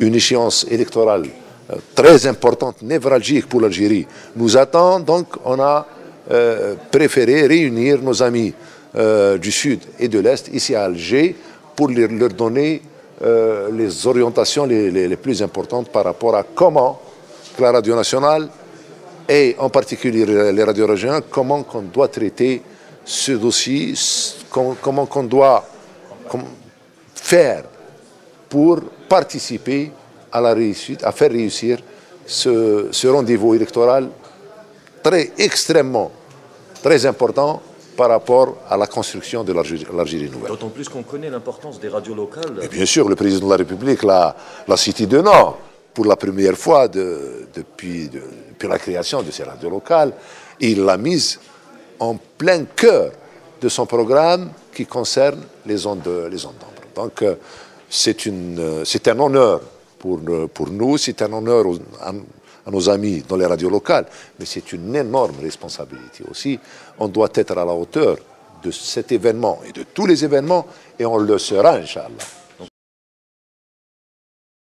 une échéance électorale euh, très importante, névralgique pour l'Algérie, nous attend. Donc, on a euh, préféré réunir nos amis euh, du Sud et de l'Est ici à Alger pour leur donner les orientations les, plus importantes par rapport à comment la radio nationale et en particulier les radios régionales, comment on doit traiter ce dossier, comment on doit faire pour participer à la réussite, à faire réussir ce, rendez-vous électoral très extrêmement très important par rapport à la construction de l'Algérie nouvelle. D'autant plus qu'on connaît l'importance des radios locales. Et bien sûr, le président de la République l'a cité de nom pour la première fois depuis, depuis, la création de ces radios locales. Il l'a mise en plein cœur de son programme qui concerne les ondes, les ondes d'ombre. Donc, euh, c'est un honneur pour, pour nous, c'est un honneur à, nos amis dans les radios locales, mais c'est une énorme responsabilité aussi. On doit être à la hauteur de cet événement et de tous les événements, et on le sera, Inch'Allah.